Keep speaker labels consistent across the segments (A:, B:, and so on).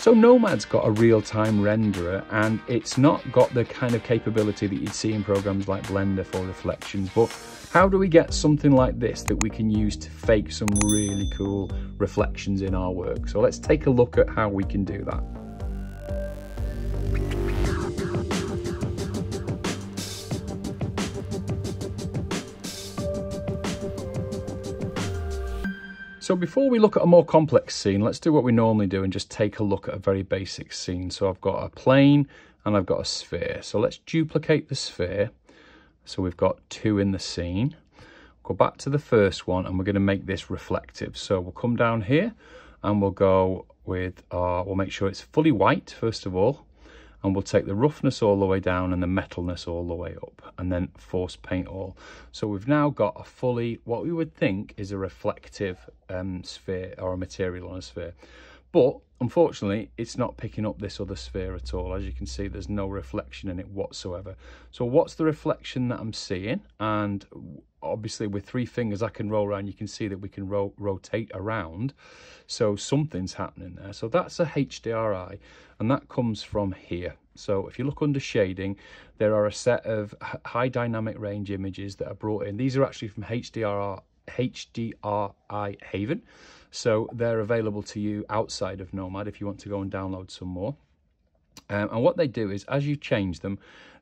A: So Nomad's got a real-time renderer and it's not got the kind of capability that you'd see in programs like Blender for reflections, but how do we get something like this that we can use to fake some really cool reflections in our work? So let's take a look at how we can do that. So before we look at a more complex scene, let's do what we normally do and just take a look at a very basic scene. So I've got a plane and I've got a sphere. So let's duplicate the sphere. So we've got two in the scene. Go back to the first one and we're going to make this reflective. So we'll come down here and we'll go with our, we'll make sure it's fully white first of all and we'll take the roughness all the way down and the metalness all the way up and then force paint all. So we've now got a fully, what we would think is a reflective um, sphere or a material on a sphere. But unfortunately, it's not picking up this other sphere at all. As you can see, there's no reflection in it whatsoever. So what's the reflection that I'm seeing? And obviously with three fingers I can roll around you can see that we can ro rotate around. So something's happening there. So that's a HDRI and that comes from here. So if you look under shading there are a set of high dynamic range images that are brought in. These are actually from HDRI HDRI Haven. So they're available to you outside of Nomad if you want to go and download some more. Um, and what they do is as you change them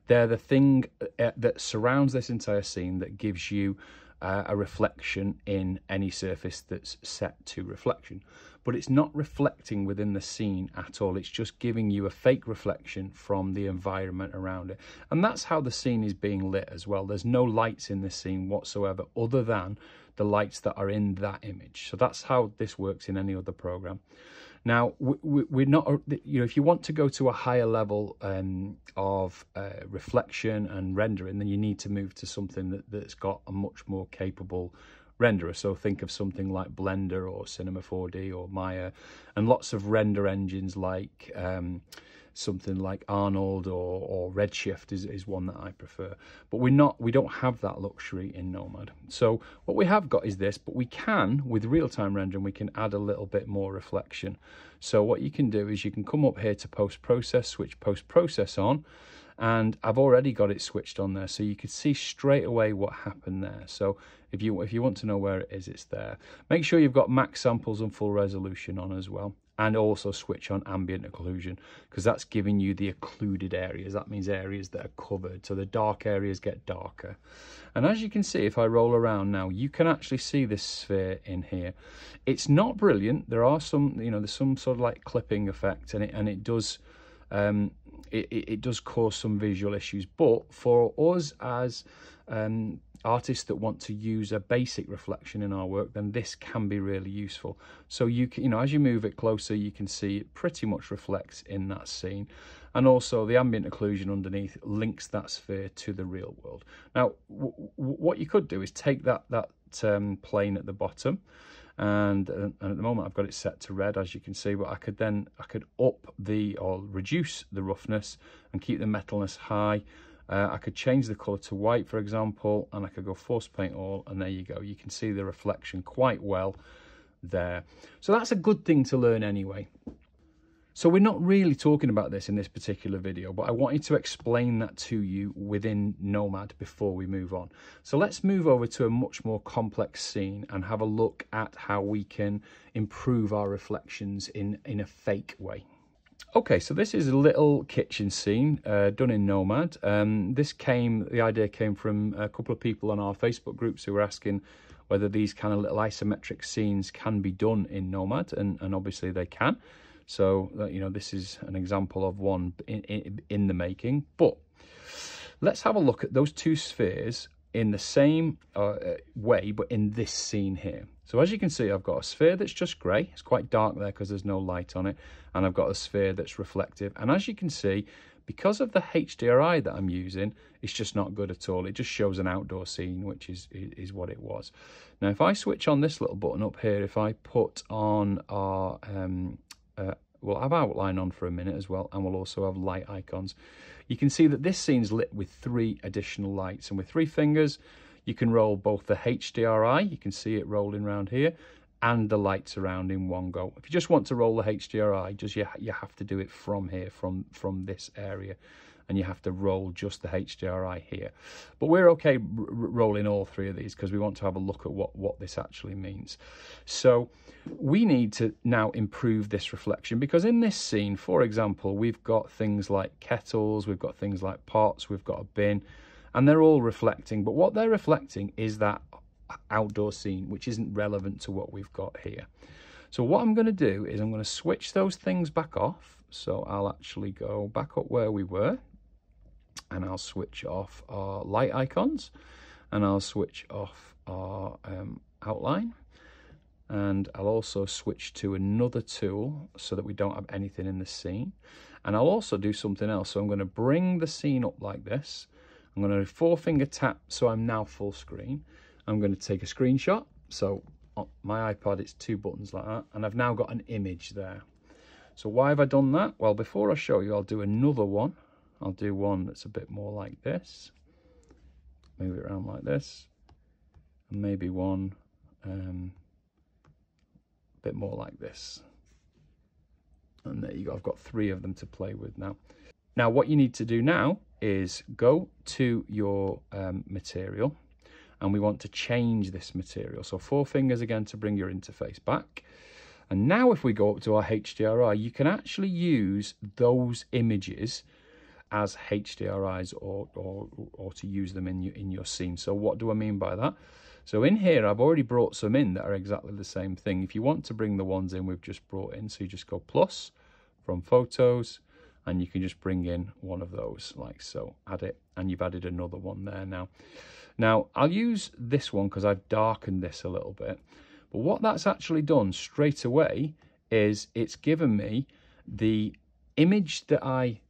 A: they're the thing uh, that surrounds this entire scene that gives you uh, a reflection in any surface that's set to reflection. But it's not reflecting within the scene at all. It's just giving you a fake reflection from the environment around it. And that's how the scene is being lit as well. There's no lights in this scene whatsoever other than the lights that are in that image. So that's how this works in any other program. Now, we're not, you know, if you want to go to a higher level um, of uh, reflection and rendering, then you need to move to something that, that's got a much more capable renderer. So think of something like Blender or Cinema 4D or Maya, and lots of render engines like um, something like Arnold or, or Redshift is, is one that I prefer. But we're not, we don't have that luxury in Nomad. So what we have got is this, but we can, with real-time rendering, we can add a little bit more reflection. So what you can do is you can come up here to post-process, switch post-process on, and I've already got it switched on there so you can see straight away what happened there. So if you if you want to know where it is it's there. Make sure you've got max samples and full resolution on as well and also switch on ambient occlusion because that's giving you the occluded areas. That means areas that are covered so the dark areas get darker. And as you can see if I roll around now you can actually see this sphere in here. It's not brilliant. There are some you know there's some sort of like clipping effect and it and it does um, it, it, does cause some visual issues. But for us as um, artists that want to use a basic reflection in our work, then this can be really useful. So you can, you know, as you move it closer, you can see it pretty much reflects in that scene. And also the ambient occlusion underneath links that sphere to the real world. Now, what you could do is take that, that um, plane at the bottom and, and at the moment I've got it set to red as you can see but I could then I could up the or reduce the roughness and keep the metalness high. Uh, I could change the colour to white for example and I could go force paint all and there you go. You can see the reflection quite well there. So that's a good thing to learn anyway so we're not really talking about this in this particular video, but I wanted to explain that to you within Nomad before we move on. So let's move over to a much more complex scene and have a look at how we can improve our reflections in, in a fake way. Okay, so this is a little kitchen scene uh, done in Nomad. Um, this came, the idea came from a couple of people on our Facebook groups who were asking whether these kind of little isometric scenes can be done in Nomad, and, and obviously they can. So, uh, you know, this is an example of one in, in, in the making. But let's have a look at those two spheres in the same uh, way, but in this scene here. So as you can see, I've got a sphere that's just grey. It's quite dark there because there's no light on it. And I've got a sphere that's reflective. And as you can see, because of the HDRI that I'm using, it's just not good at all. It just shows an outdoor scene, which is, is what it was. Now, if I switch on this little button up here, if I put on our um, uh, we'll have outline on for a minute as well and we'll also have light icons you can see that this scene's lit with three additional lights and with three fingers you can roll both the HDRI you can see it rolling around here and the lights around in one go. If you just want to roll the HDRI, just you, you have to do it from here, from, from this area and you have to roll just the HDRI here. But we're okay rolling all three of these because we want to have a look at what, what this actually means. So we need to now improve this reflection because in this scene, for example, we've got things like kettles, we've got things like pots, we've got a bin, and they're all reflecting. But what they're reflecting is that outdoor scene, which isn't relevant to what we've got here. So what I'm going to do is I'm going to switch those things back off. So I'll actually go back up where we were and I'll switch off our light icons and I'll switch off our um, outline and I'll also switch to another tool so that we don't have anything in the scene and I'll also do something else so I'm going to bring the scene up like this I'm going to four finger tap so I'm now full screen I'm going to take a screenshot. So on my iPad, it's two buttons like that. And I've now got an image there. So why have I done that? Well, before I show you, I'll do another one. I'll do one that's a bit more like this. Move it around like this. And maybe one um, a bit more like this. And there you go. I've got three of them to play with now. Now, what you need to do now is go to your um, material and we want to change this material. So four fingers again to bring your interface back. And now if we go up to our HDRI, you can actually use those images as HDRIs or, or, or to use them in your, in your scene. So what do I mean by that? So in here, I've already brought some in that are exactly the same thing. If you want to bring the ones in we've just brought in, so you just go plus from photos, and you can just bring in one of those like so add it and you've added another one there now now I'll use this one because I've darkened this a little bit but what that's actually done straight away is it's given me the image that I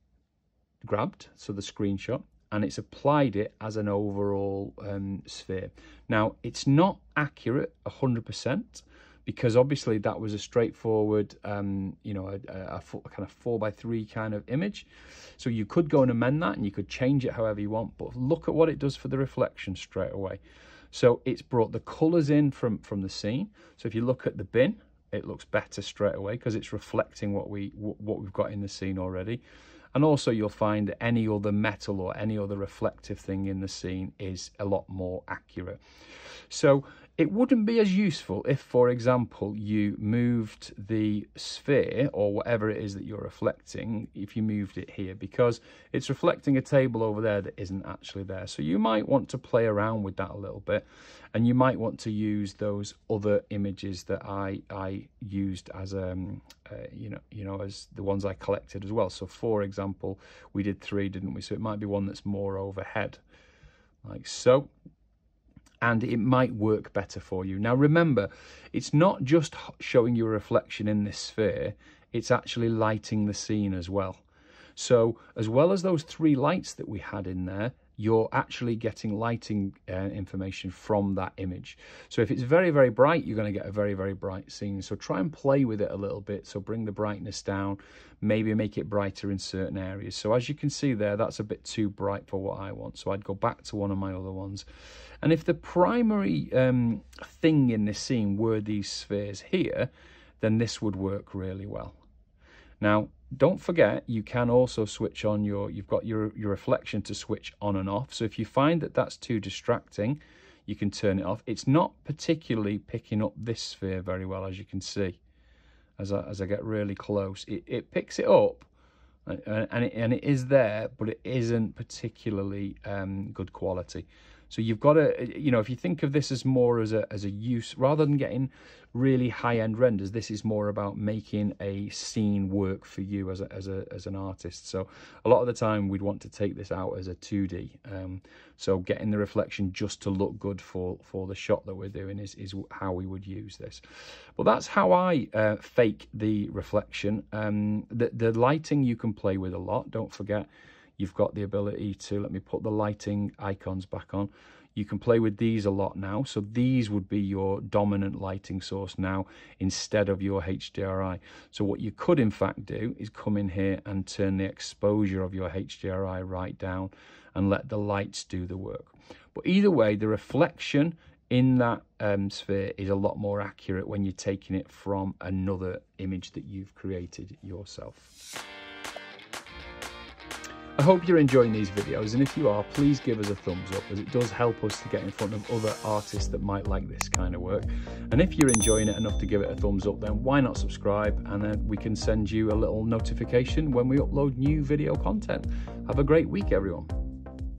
A: grabbed so the screenshot and it's applied it as an overall um, sphere now it's not accurate 100% because obviously that was a straightforward, um, you know, a, a, a, kind of four by three kind of image. So you could go and amend that and you could change it however you want, but look at what it does for the reflection straight away. So it's brought the colors in from, from the scene. So if you look at the bin, it looks better straight away because it's reflecting what, we, what we've got in the scene already. And also you'll find that any other metal or any other reflective thing in the scene is a lot more accurate. So it wouldn't be as useful if, for example, you moved the sphere or whatever it is that you're reflecting, if you moved it here, because it's reflecting a table over there that isn't actually there. So you might want to play around with that a little bit and you might want to use those other images that I, I used as, um, uh, you know, you know, as the ones I collected as well. So for example, we did three, didn't we? So it might be one that's more overhead like so and it might work better for you. Now remember, it's not just showing your reflection in this sphere, it's actually lighting the scene as well. So as well as those three lights that we had in there, you're actually getting lighting uh, information from that image. So if it's very, very bright, you're going to get a very, very bright scene. So try and play with it a little bit. So bring the brightness down, maybe make it brighter in certain areas. So as you can see there, that's a bit too bright for what I want. So I'd go back to one of my other ones. And if the primary um, thing in this scene were these spheres here, then this would work really well. Now, don't forget, you can also switch on your, you've got your, your reflection to switch on and off. So if you find that that's too distracting, you can turn it off. It's not particularly picking up this sphere very well, as you can see. As I, as I get really close, it, it picks it up, and, and, it, and it is there, but it isn't particularly um, good quality. So you've got to, you know, if you think of this as more as a as a use rather than getting really high end renders, this is more about making a scene work for you as a as a as an artist. So a lot of the time we'd want to take this out as a 2D. Um, so getting the reflection just to look good for for the shot that we're doing is is how we would use this. But that's how I uh, fake the reflection. Um, the the lighting you can play with a lot. Don't forget you've got the ability to, let me put the lighting icons back on. You can play with these a lot now. So these would be your dominant lighting source now instead of your HDRI. So what you could in fact do is come in here and turn the exposure of your HDRI right down and let the lights do the work. But either way, the reflection in that um, sphere is a lot more accurate when you're taking it from another image that you've created yourself. I hope you're enjoying these videos and if you are, please give us a thumbs up as it does help us to get in front of other artists that might like this kind of work. And if you're enjoying it enough to give it a thumbs up, then why not subscribe and then we can send you a little notification when we upload new video content. Have a great week, everyone.